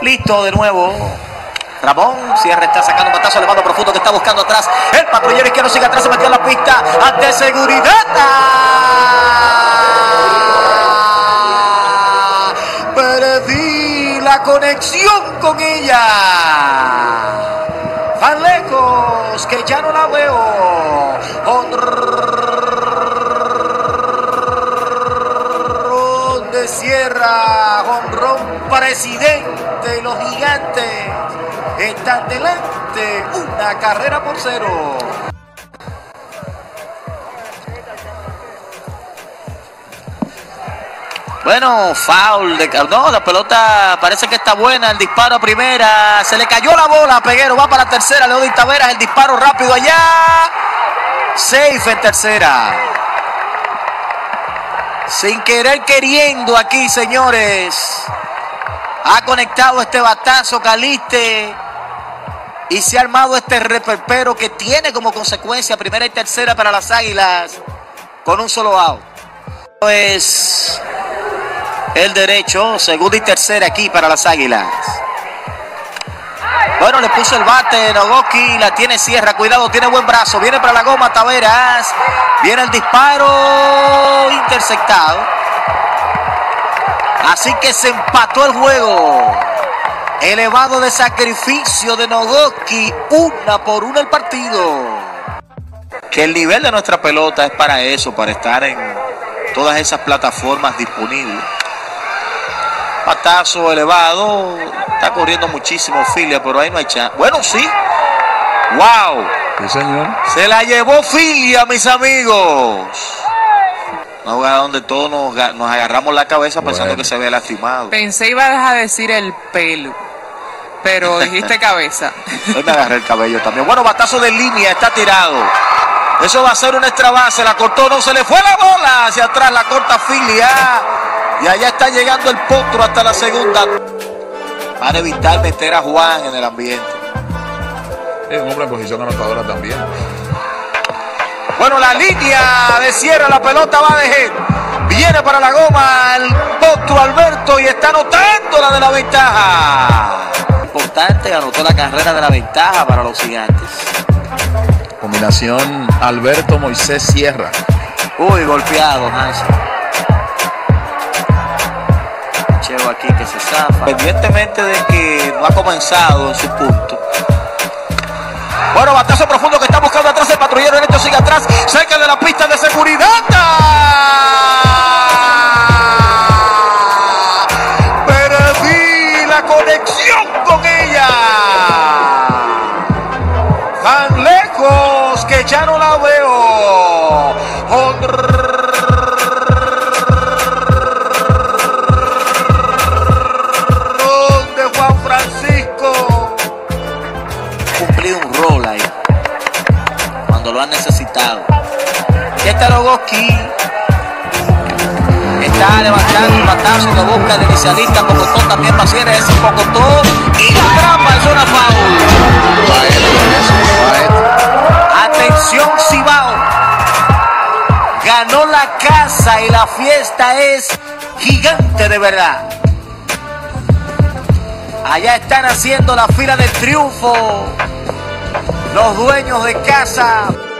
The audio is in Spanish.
Listo de nuevo. Ramón, cierre, está sacando un batazo elevado profundo que está buscando atrás. El patrullero izquierdo sigue atrás, se metió en la pista. Ante seguridad. Perdí la conexión con ella. Tan lejos que ya no la veo. Honrón de Sierra, honrón presidente y los gigantes están delante. Una carrera por cero. Bueno, foul de no, la pelota parece que está buena, el disparo a primera, se le cayó la bola, Peguero va para la tercera, Leodín Taveras, el disparo rápido allá, safe en tercera. Sin querer queriendo aquí, señores. Ha conectado este batazo Caliste y se ha armado este reperpero que tiene como consecuencia primera y tercera para las Águilas con un solo out. Es el derecho, segunda y tercera aquí para las Águilas. Bueno, le puso el bate Nogoki, la tiene Sierra, cuidado, tiene buen brazo, viene para la goma Taveras, viene el disparo interceptado. Así que se empató el juego. Elevado de sacrificio de Nogoki, una por una el partido. Que el nivel de nuestra pelota es para eso, para estar en todas esas plataformas disponibles. Patazo elevado, está corriendo muchísimo Filia, pero ahí no hay chance. Bueno, sí. ¡Wow! Sí, señor. Se la llevó Filia, mis amigos. Una jugada donde todos nos, nos agarramos la cabeza pensando Bueno. que se había lastimado. Pensé ibas a decir el pelo, pero dijiste cabeza. Hoy me agarré el cabello también. Bueno, batazo de línea, está tirado. Eso va a ser una extra base. La cortó, no se le fue la bola. Hacia atrás la corta Filia. Y allá está llegando el potro hasta la segunda. Van a evitar meter a Juan en el ambiente. Es un hombre en posición anotadora también. Bueno, la línea de cierre, la pelota va de head. Viene para la goma el potro Alberto y está anotando la de la ventaja. Importante, anotó la carrera de la ventaja para los gigantes. Combinación Alberto Moisés Sierra. Uy, golpeado, Hansen. Cheo aquí que se zafa. Independientemente de que no ha comenzado en su punto. Bueno, batazo profundo que está buscando atrás el patrullero derecho sigue atrás, cerca de la pista de seguridad. Perdí la conexión con ella. Tan lejos que ya no la veo. Cuando lo han necesitado. Y está Logoski. Está levantando un batazo que busca el inicialista. Pocotón también va a hacer ese Pocotón. Y la trampa es una foul. Atención Cibao. Ganó la casa y la fiesta es gigante de verdad. Allá están haciendo la fila de triunfo los dueños de casa.